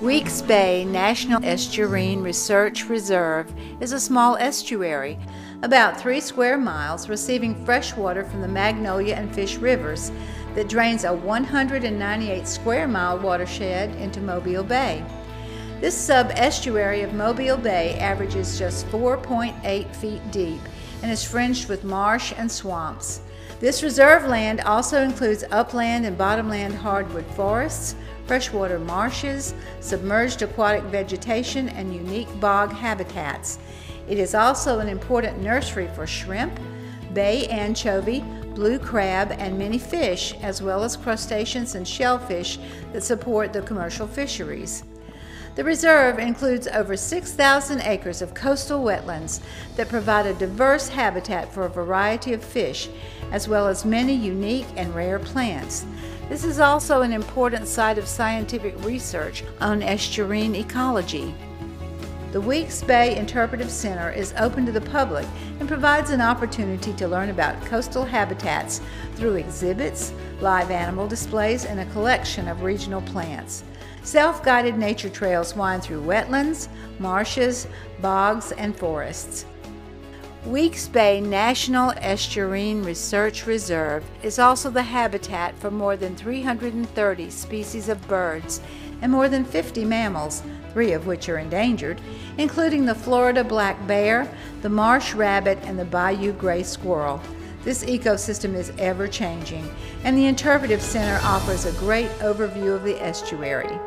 Weeks Bay National Estuarine Research Reserve is a small estuary, about three square miles, receiving fresh water from the Magnolia and Fish Rivers that drains a 198 square mile watershed into Mobile Bay. This sub estuary of Mobile Bay averages just 4.8 feet deep and is fringed with marsh and swamps. This reserve land also includes upland and bottomland hardwood forests, freshwater marshes, submerged aquatic vegetation, and unique bog habitats. It is also an important nursery for shrimp, bay anchovy, blue crab, and many fish, as well as crustaceans and shellfish that support the commercial fisheries. The reserve includes over 6,000 acres of coastal wetlands that provide a diverse habitat for a variety of fish, as well as many unique and rare plants. This is also an important site of scientific research on estuarine ecology. The Weeks Bay Interpretive Center is open to the public and provides an opportunity to learn about coastal habitats through exhibits, live animal displays, and a collection of regional plants. Self guided nature trails wind through wetlands, marshes, bogs, and forests. Weeks Bay National Estuarine Research Reserve is also the habitat for more than 330 species of birds and more than 50 mammals, three of which are endangered, including the Florida black bear, the marsh rabbit, and the bayou gray squirrel. This ecosystem is ever changing, and the Interpretive Center offers a great overview of the estuary.